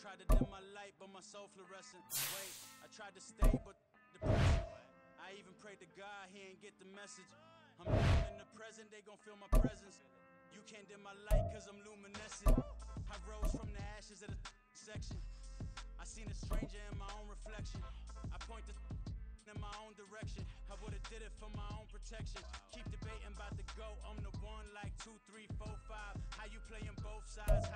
Tried to dim my light, but my soul fluorescent. Wait, I tried to stay, but the depression. I even prayed to God, he ain't get the message. I'm living in the present, they gon' feel my presence. You can't dim my light, cause I'm luminescent. I rose from the ashes of the section. I seen a stranger in my own reflection. I point the in my own direction. I would've did it for my own protection. Keep debating about the go. I'm the one like two, three, four, five. How you playing both sides?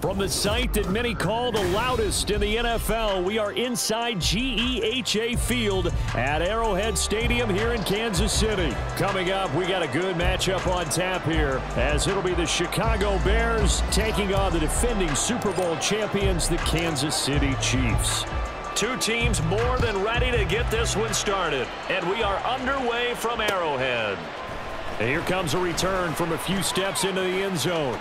From the site that many call the loudest in the NFL, we are inside GEHA Field at Arrowhead Stadium here in Kansas City. Coming up, we got a good matchup on tap here as it'll be the Chicago Bears taking on the defending Super Bowl champions, the Kansas City Chiefs. Two teams more than ready to get this one started, and we are underway from Arrowhead. And here comes a return from a few steps into the end zone.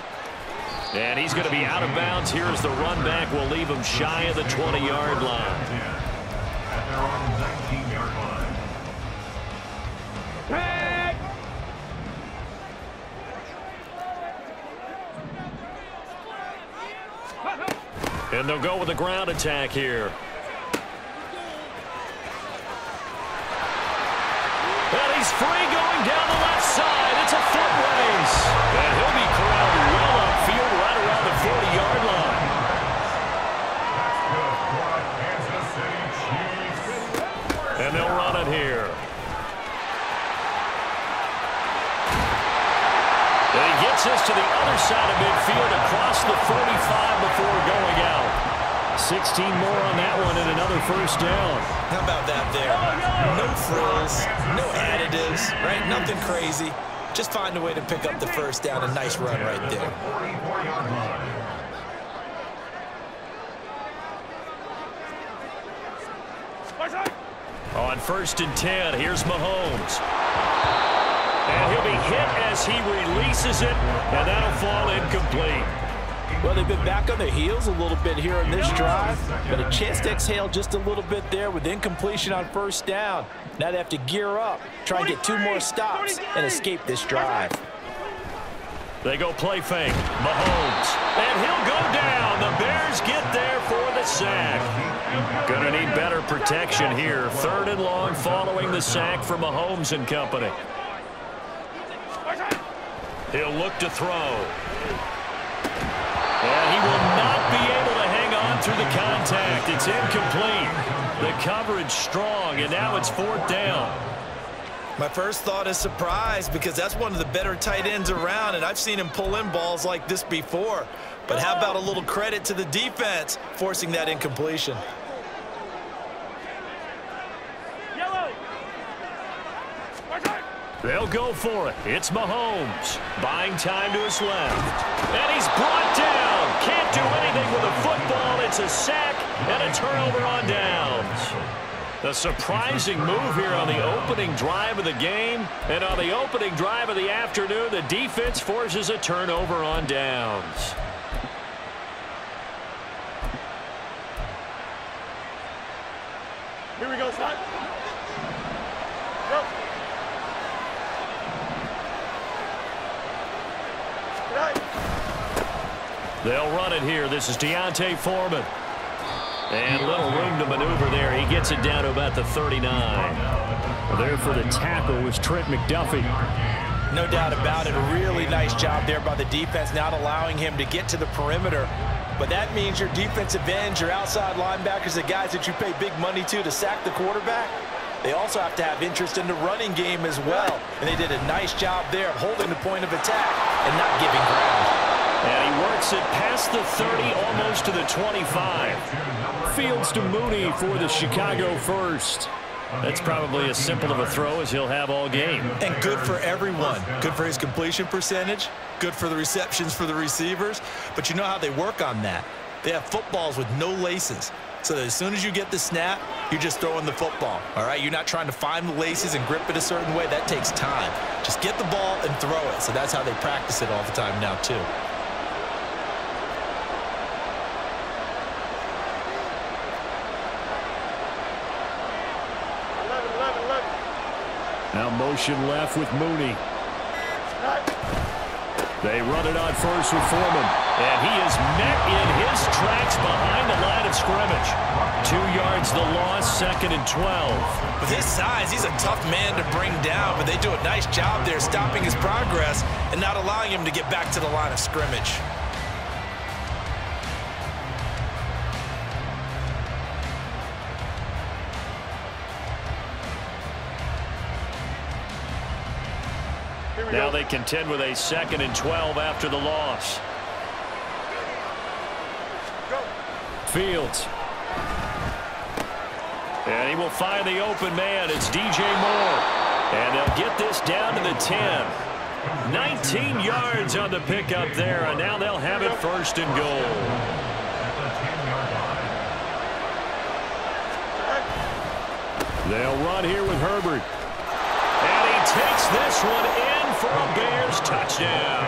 And he's going to be out of bounds. Here's the run back. We'll leave him shy of the 20-yard line. At their own 19-yard line. And they'll go with a ground attack here. Free going down the left side. It's a foot race. And he'll be corralled well upfield right around the 40-yard line. And they'll run it here. And he gets us to the other side of midfield across the 45 before going out. 16 more on that one and another first down. How about that there? No frills, no right? Nothing crazy. Just find a way to pick up the first down. A nice run right there. On first and 10, here's Mahomes. And he'll be hit as he releases it, and that'll fall incomplete. Well, they've been back on their heels a little bit here in this drive, but a chance to exhale just a little bit there with incompletion on first down. Now they have to gear up, try and get two more stops, and escape this drive. They go play fake. Mahomes. And he'll go down. The Bears get there for the sack. Gonna need better protection here. Third and long following the sack from Mahomes and company. He'll look to throw. And he will not be able to hang on through the contact. It's incomplete. The coverage strong, and now it's fourth down. My first thought is surprise because that's one of the better tight ends around, and I've seen him pull in balls like this before. But how about a little credit to the defense forcing that incompletion? They'll go for it. It's Mahomes. Buying time to his left. And he's brought down. Can't do anything with a football. It's a sack and a turnover on downs. The surprising move here on the opening drive of the game. And on the opening drive of the afternoon, the defense forces a turnover on downs. Here we go, Scott. Go. Good night. They'll run it here. This is D'Onta Foreman. And little room to maneuver there. He gets it down to about the 39. There for the tackle was Trent McDuffie. No doubt about it. Really nice job there by the defense, not allowing him to get to the perimeter. But that means your defensive ends, your outside linebackers, the guys that you pay big money to to sack the quarterback, they also have to have interest in the running game as well. And they did a nice job there of holding the point of attack and not giving ground. It past the 30, almost to the 25. Fields to Mooney for the Chicago first. That's probably as simple of a throw as he'll have all game. And good for everyone. Good for his completion percentage. Good for the receptions for the receivers. But you know how they work on that. They have footballs with no laces. So as soon as you get the snap, you're just throwing the football. All right, you're not trying to find the laces and grip it a certain way. That takes time. Just get the ball and throw it. So that's how they practice it all the time now, too. Now motion left with Mooney. They run it on first with Foreman. And he is met in his tracks behind the line of scrimmage. Two yards the loss, second and 12. With his size, he's a tough man to bring down, but they do a nice job there stopping his progress and not allowing him to get back to the line of scrimmage. Now they contend with a second and 12 after the loss. Fields. And he will find the open man. It's DJ Moore. And they'll get this down to the 10. 19 yards on the pickup there, and now they'll have it first and goal. They'll run here with Herbert. And he takes this one in for a Bears touchdown.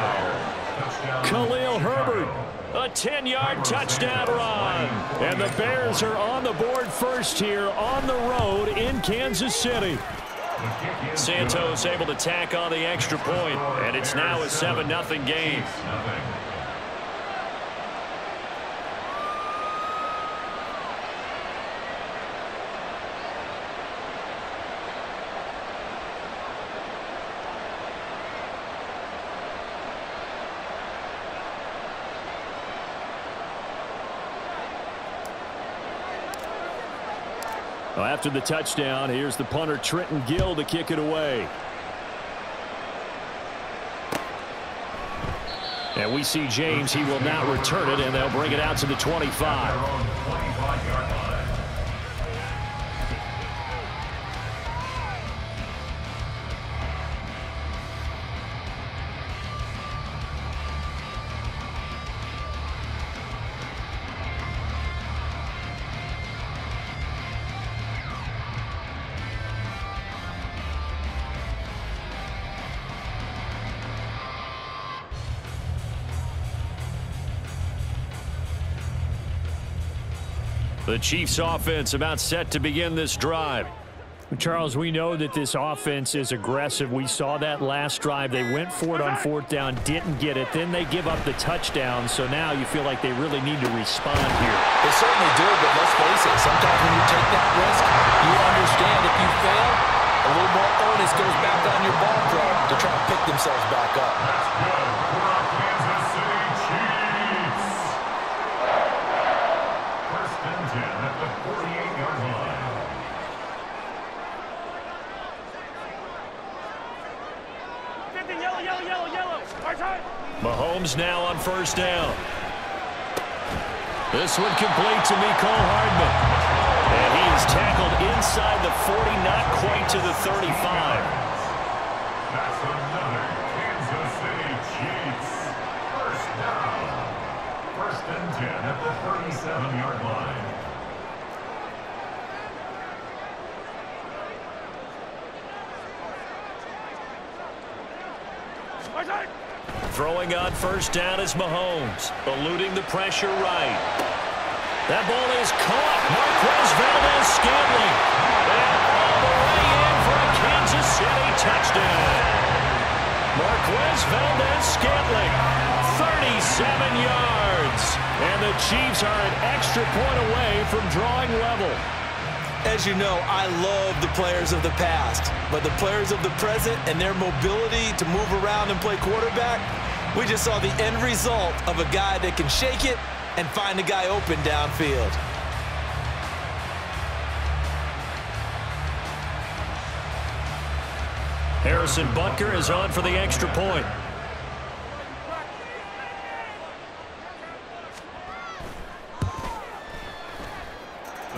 Khalil Herbert, a 10-yard touchdown run. And the Bears are on the board first here on the road in Kansas City. Santos able to tack on the extra point, and it's now a 7-0 game. After the touchdown, here's the punter Trenton Gill to kick it away. And we see James. He will not return it, and they'll bring it out to the 25. The Chiefs offense about set to begin this drive. Charles, we know that this offense is aggressive. We saw that last drive. They went for it on fourth down, didn't get it. Then they give up the touchdown. So now you feel like they really need to respond here. They certainly do, but let's face it. Sometimes when you take that risk, you understand if you fail, a little more onus goes back on your ball club to try to pick themselves back up. Now on first down. This one complete to Mecole Hardman. And he is tackled inside the 40, not quite to the 35. That's another Kansas City Chiefs first down. First and 10 at the 37-yard line. Throwing on first down is Mahomes, eluding the pressure right. That ball is caught. Marquez Valdes Scantling. And all the way in for a Kansas City touchdown. Marquez Valdes Scantling, 37 yards. And the Chiefs are an extra point away from drawing level. As you know, I love the players of the past, but the players of the present and their mobility to move around and play quarterback, we just saw the end result of a guy that can shake it and find a guy open downfield. Harrison Butker is on for the extra point.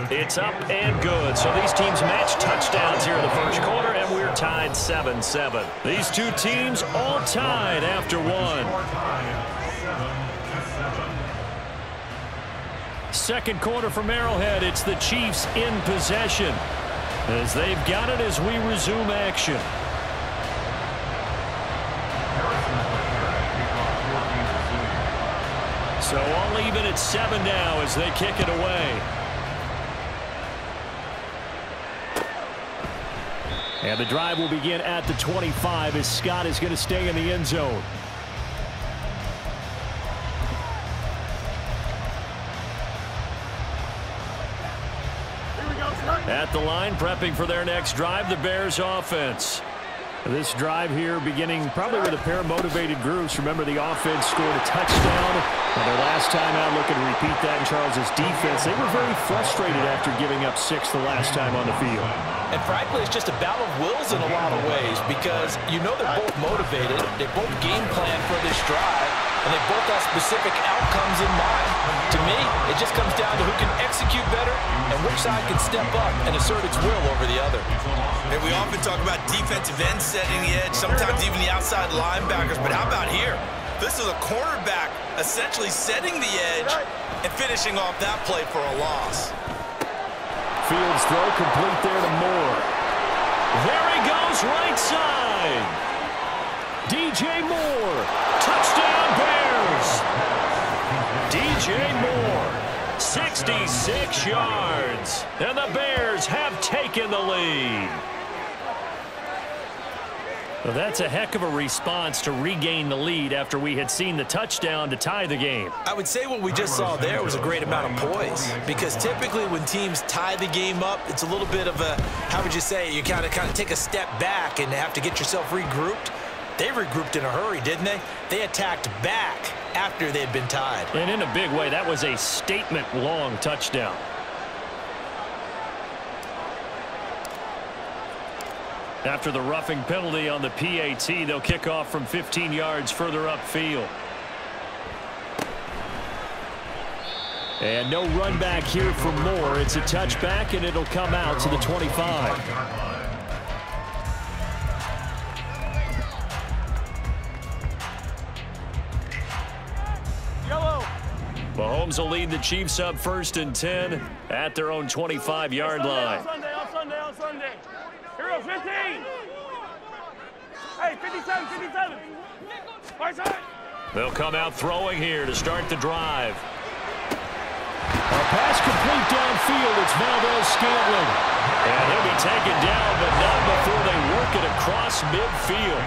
It's up and good. So these teams match touchdowns here in the first quarter, and we're tied 7-7. These two teams all tied after one. second quarter from Arrowhead. It's the Chiefs in possession as they've got it as we resume action. So all even at seven now as they kick it away. And the drive will begin at the 25 as Scott is going to stay in the end zone. At the line, prepping for their next drive, the Bears offense. This drive here beginning probably with a pair of motivated groups. Remember, the offense scored a touchdown. And their last time out, looking to repeat that in Charles's defense. They were very frustrated after giving up six the last time on the field. And frankly, it's just a battle of wills in a lot of ways because you know they're both motivated. They both game plan for this drive, and they both have specific outcomes in mind. To me, it just comes down to who can execute better and which side can step up and assert its will over the other. And we often talk about defensive ends setting the edge, sometimes even the outside linebackers, but how about here? This is a cornerback essentially setting the edge and finishing off that play for a loss. Fields throw complete there to Moore. There he goes right side. DJ Moore. Touchdown DJ Moore. 66 yards. And the Bears have taken the lead. Well, that's a heck of a response to regain the lead after we had seen the touchdown to tie the game. I would say what we just saw there was a great amount of poise because typically when teams tie the game up, it's a little bit of a, how would you say, you kind of kind of take a step back and have to get yourself regrouped. They regrouped in a hurry, didn't they? They attacked back after they had been tied. And in a big way, that was a statement-long touchdown. After the roughing penalty on the PAT, they'll kick off from 15 yards further upfield. And no run back here for Moore. It's a touchback, and it'll come out to the 25. Mahomes will lead the Chiefs up first and 10 at their own 25-yard line. On Sunday, on Sunday, on Sunday. Hero 15. Hey, 57, 57. Right side. They'll come out throwing here to start the drive. A pass complete downfield. It's Valdes Scantling. And he'll be taken down, but not before they work it across midfield.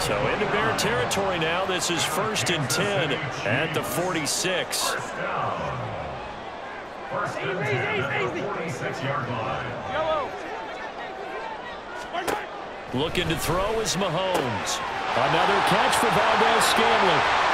So into Bear territory now. This is first and 10 at the 46. First and 10 at the 46-yard line. Yellow. Looking to throw is Mahomes. Another catch for Valdes Scantling.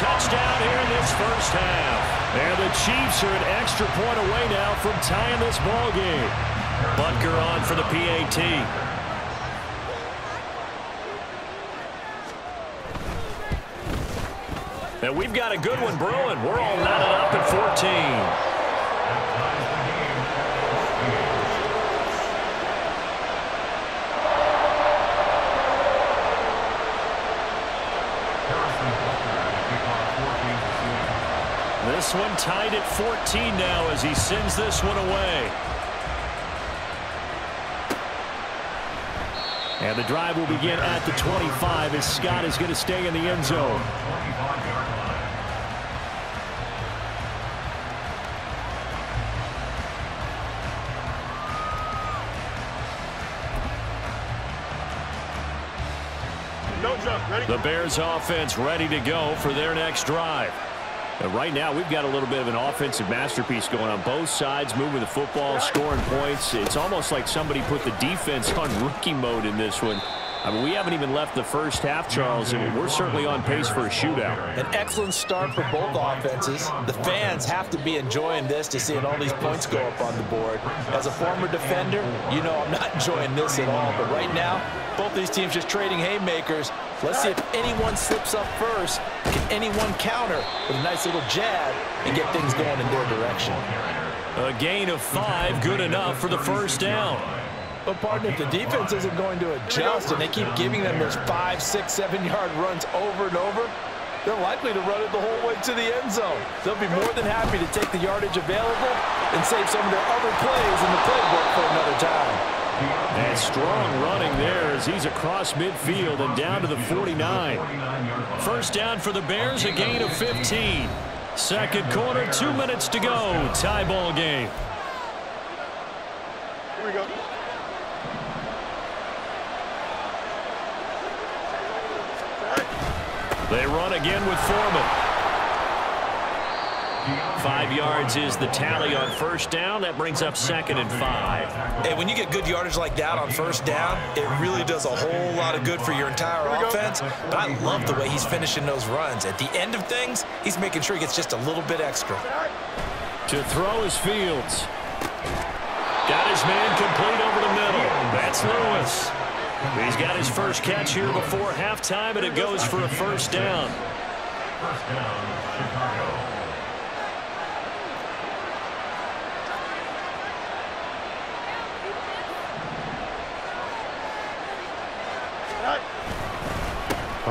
Touchdown here in this first half. And the Chiefs are an extra point away now from tying this ball game. Butker on for the PAT. And we've got a good one brewing. We're all knotted up at 14. This one tied at 14 now as he sends this one away. And the drive will begin at the 25 as Scott is going to stay in the end zone. 25-yard line. Don't jump. Ready? The Bears offense ready to go for their next drive. And right now, we've got a little bit of an offensive masterpiece going on both sides, moving the football, scoring points. It's almost like somebody put the defense on rookie mode in this one. I mean, we haven't even left the first half, Charles, and we're certainly on pace for a shootout. An excellent start for both offenses. The fans have to be enjoying this to seeing all these points go up on the board. As a former defender, you know I'm not enjoying this at all. But right now, both these teams just trading haymakers. Let's see if anyone slips up first. Can anyone counter with a nice little jab and get things going in their direction? A gain of five, good enough for the first down. But, partner, if the defense isn't going to adjust and they keep giving them those five, six, seven-yard runs over and over, they're likely to run it the whole way to the end zone. They'll be more than happy to take the yardage available and save some of their other plays in the playbook for another time. And strong running there as he's across midfield and down to the 49. First down for the Bears, a gain of 15. Second quarter, two minutes to go. Tie ball game. Here we go. They run again with Foreman. Five yards is the tally on first down. That brings up second and five. Hey, when you get good yardage like that on first down, it really does a whole lot of good for your entire offense. But I love the way he's finishing those runs. At the end of things, he's making sure he gets just a little bit extra. To throw his Fields. Got his man complete over the middle. That's Lewis. He's got his first catch here before halftime, and it goes for a first down. First down, Chicago.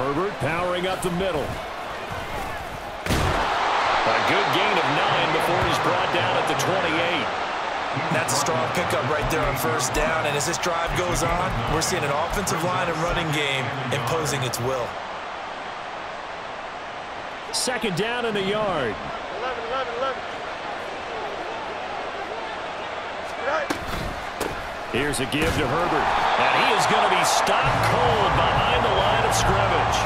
Herbert powering up the middle. A good gain of nine before he's brought down at the 28. That's a strong pickup right there on first down. And as this drive goes on, we're seeing an offensive line and running game imposing its will. Second down in a yard. Here's a give to Herbert. And he is going to be stopped cold behind the line of scrimmage.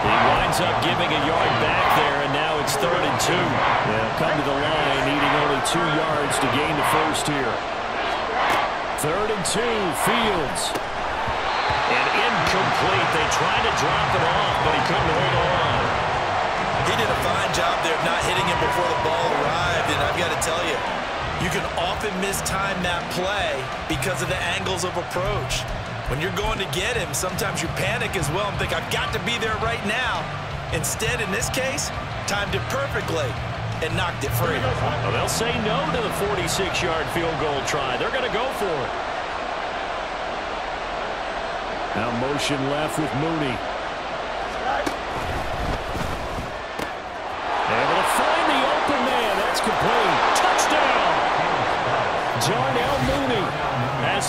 He winds up giving a yard back there, and now it's third and two. They'll come to the line, needing only two yards to gain the first here. Third and two, Fields. And incomplete. They tried to drop it off, but he couldn't hold on. He did a fine job there of not hitting him before the ball arrived. And I've got to tell you, you can often mistime that play because of the angles of approach. When you're going to get him, sometimes you panic as well and think, I've got to be there right now. Instead, in this case, timed it perfectly and knocked it free. Well, they'll say no to the 46-yard field goal try. They're going to go for it. Now motion left with Mooney.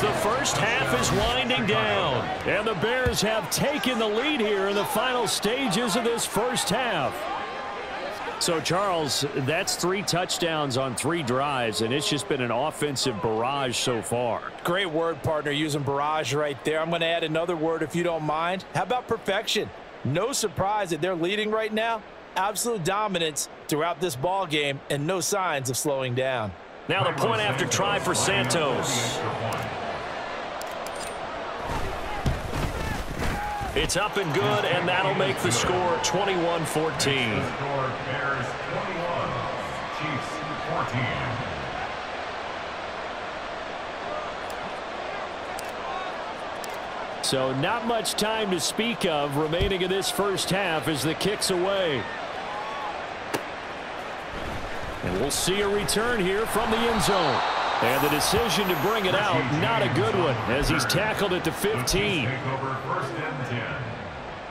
The first half is winding down. And the Bears have taken the lead here in the final stages of this first half. So, Charles, that's three touchdowns on three drives, and it's just been an offensive barrage so far. Great word, partner, using barrage right there. I'm going to add another word if you don't mind. How about perfection? No surprise that they're leading right now. Absolute dominance throughout this ball game and no signs of slowing down. Now the point after try for Santos. It's up and good, and that'll make the score 21-14. Score Bears 21, Chiefs 14. So not much time to speak of remaining in this first half as the kick's away. And we'll see a return here from the end zone. And the decision to bring it out, not a good one, as he's tackled at the 15. Take first and 10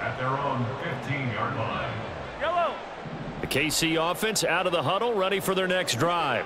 at their own 15-yard line. Yellow. The KC offense out of the huddle, ready for their next drive.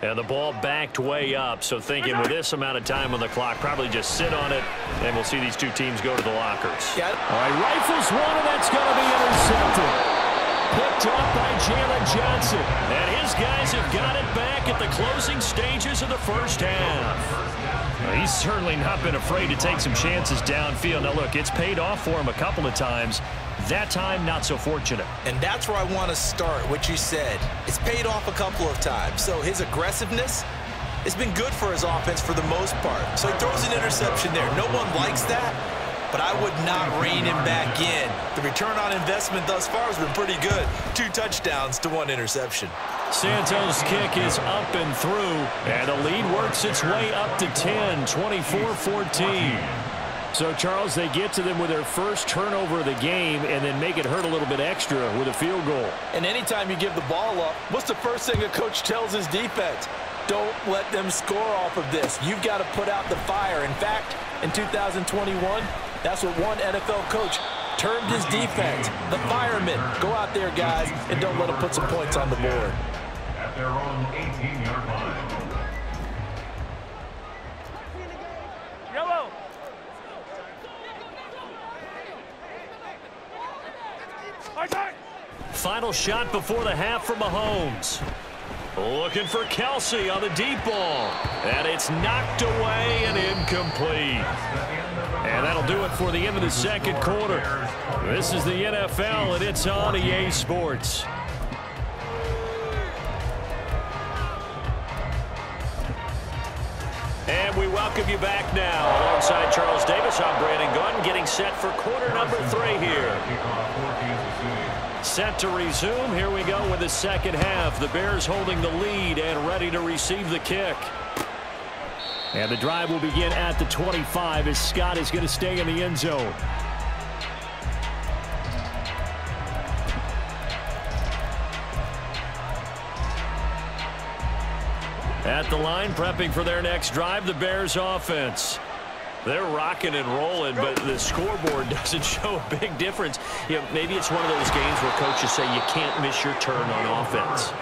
And the ball backed way up, so thinking with this amount of time on the clock, probably just sit on it, and we'll see these two teams go to the lockers. Yeah. All right, rifles one, and that's going to be intercepted. Picked up by Jaylon Johnson. And his guys have got it back at the closing stages of the first half. Well, he's certainly not been afraid to take some chances downfield. Now, look, it's paid off for him a couple of times. That time, not so fortunate. And that's where I want to start, what you said. It's paid off a couple of times. So his aggressiveness has been good for his offense for the most part. So he throws an interception there. No one likes that, but I would not rein him back in. The return on investment thus far has been pretty good. Two touchdowns to one interception. Santos' kick is up and through, and the lead works its way up to 10, 24-14. So, Charles, they get to them with their first turnover of the game and then make it hurt a little bit extra with a field goal. And anytime you give the ball up, what's the first thing a coach tells his defense? Don't let them score off of this. You've got to put out the fire. In fact, in 2021, that's what one NFL coach termed his defense. The firemen. Go out there, guys, and don't let them put some points on the board. At their own 18-yard line. Yellow. Final shot before the half for Mahomes. Looking for Kelce on the deep ball. And it's knocked away and incomplete. And that'll do it for the end of the second quarter. This is the NFL, and it's on EA Sports. And we welcome you back now. Alongside Charles Davis, I'm Brandon Gunn, getting set for quarter number three here. Set to resume. Here we go with the second half. The Bears holding the lead and ready to receive the kick. And the drive will begin at the 25 as Scott is going to stay in the end zone. At the line, prepping for their next drive, the Bears offense. They're rocking and rolling, but the scoreboard doesn't show a big difference. You know, maybe it's one of those games where coaches say you can't miss your turn on offense.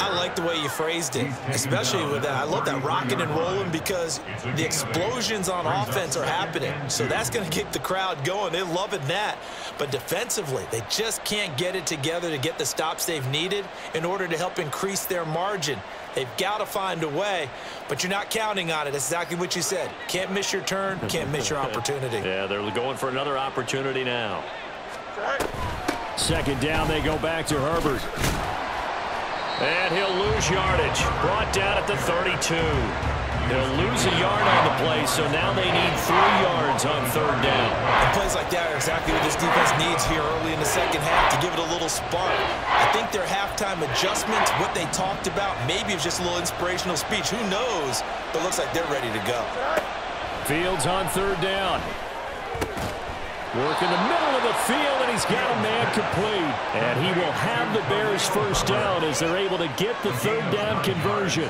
I like the way you phrased it, especially with that. I love that rocking and rolling because the explosions on offense are happening. So that's going to get the crowd going. They're loving that. But defensively, they just can't get it together to get the stops they've needed in order to help increase their margin. They've got to find a way, but you're not counting on it. That's exactly what you said. Can't miss your turn, can't miss your opportunity. Yeah, they're going for another opportunity now. Second down, they go back to Herbert. And he'll lose yardage. Brought down at the 32. He'll lose a yard on the play, so now they need three yards on third down. And plays like that are exactly what this defense needs here early in the second half to give it a little spark. I think their halftime adjustments, what they talked about, maybe it's just a little inspirational speech. Who knows? But it looks like they're ready to go. Fields on third down. Work in the middle of the field, and he's got a man complete. And he will have the Bears first down as they're able to get the third down conversion.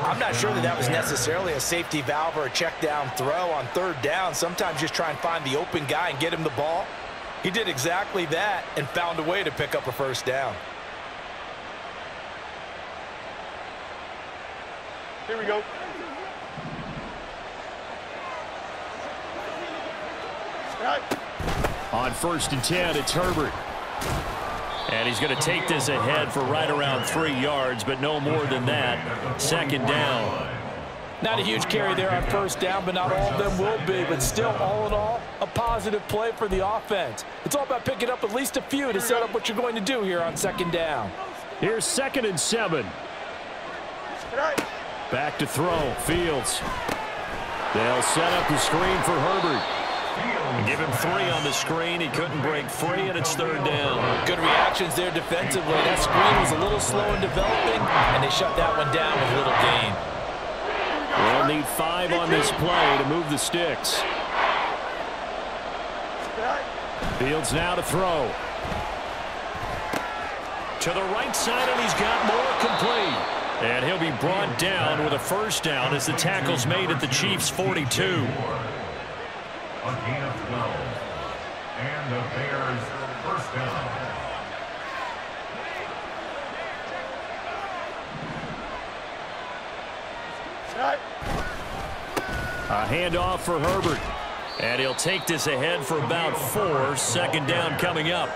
I'm not sure that that was necessarily a safety valve or a check down throw on third down. Sometimes just try and find the open guy and get him the ball. He did exactly that and found a way to pick up a first down. Here we go. Right. On first and 10, it's Herbert. And he's going to take this ahead for right around three yards, but no more than that. Second down. Not a huge carry there on first down, but not all of them will be. But still, all in all, a positive play for the offense. It's all about picking up at least a few to set up what you're going to do here on second down. Here's second and seven. Back to throw. Fields. They'll set up the screen for Herbert. Give him three on the screen. He couldn't break free, and it's third down. Good reactions there defensively. That screen was a little slow in developing, and they shut that one down with little gain. They'll need five on this play to move the sticks. Fields now to throw. To the right side, and he's got Moore complete. And he'll be brought down with a first down as the tackle's made at the Chiefs' 42. A 12. And the Bears first down. Right. A handoff for Herbert. And he'll take this ahead for about four. Second down coming up.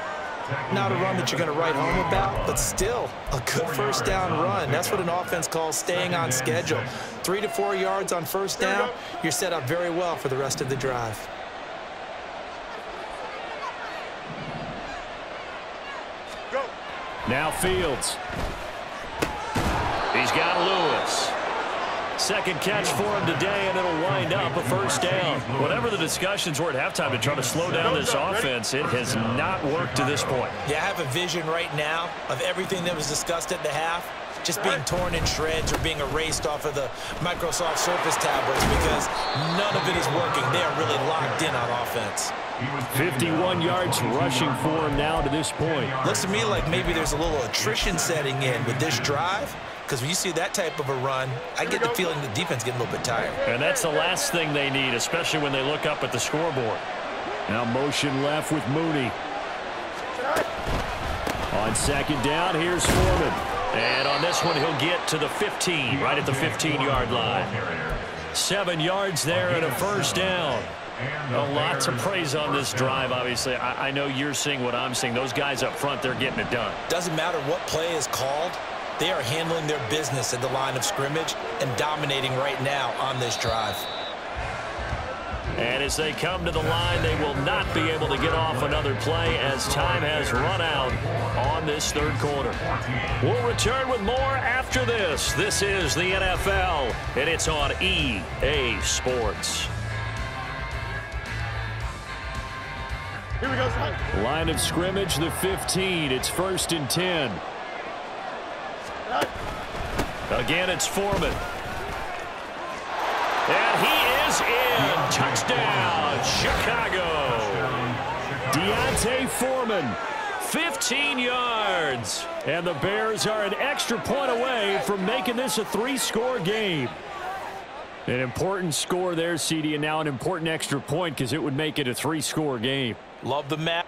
Not a run that you're going to write home about, but still a good first down run. That's what an offense calls staying on schedule. Three to four yards on first down, you're set up very well for the rest of the drive. Go. Now Fields. He's got Lewis. Second catch for him today, and it'll wind up a first down. Whatever the discussions were at halftime to try to slow down this offense, it has not worked to this point. Yeah, I have a vision right now of everything that was discussed at the half just being torn in shreds or being erased off of the Microsoft Surface tablets because none of it is working. They are really locked in on offense. 51 yards rushing for him now to this point. Looks to me like maybe there's a little attrition setting in with this drive. because when you see that type of a run, I get the feeling the defense getting a little bit tired. And that's the last thing they need, especially when they look up at the scoreboard. Now motion left with Mooney. On second down, here's Foreman. And on this one, he'll get to the 15, right at the 15-yard line. Seven yards there and a first down. A lot to praise on this drive, obviously. I, I know you're seeing what I'm seeing. Those guys up front, they're getting it done. Doesn't matter what play is called. They are handling their business at the line of scrimmage and dominating right now on this drive. And as they come to the line, they will not be able to get off another play as time has run out on this third quarter. We'll return with more after this. This is the NFL, and it's on EA Sports. Here we go. Line of scrimmage, the 15. It's first and 10. Again, it's Foreman. And he is in. Touchdown, Chicago. D'Onta Foreman, 15 yards. And the Bears are an extra point away from making this a three-score game. An important score there, CD, and now an important extra point because it would make it a three-score game. Love the map.